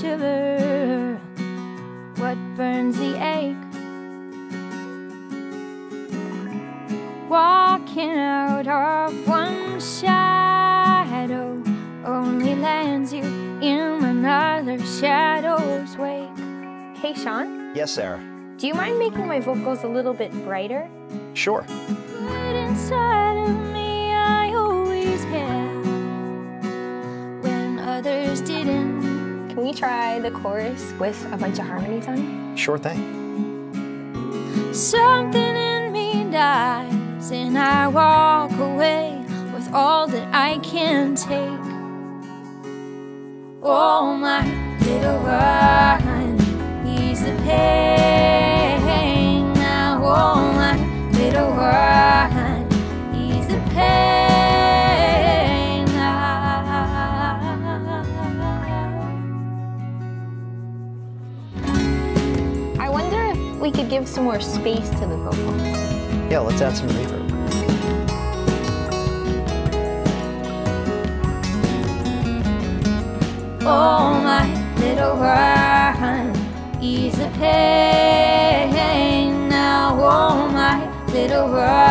shiver? What burns the ache? Walking out of one shadow only lands you in another shadow's wake. Hey, Sean? Yes, Sarah. Do you mind making my vocals a little bit brighter? Sure. Me, others didn't can we try the chorus with a bunch of harmonies on it? Sure thing. Something in me dies, and I walk away with all that I can take. Oh, my little one, we could give some more space to the vocal. Yeah, let's add some reverb. Oh, my little one, ease the pain now. Oh, my little one, ease the pain.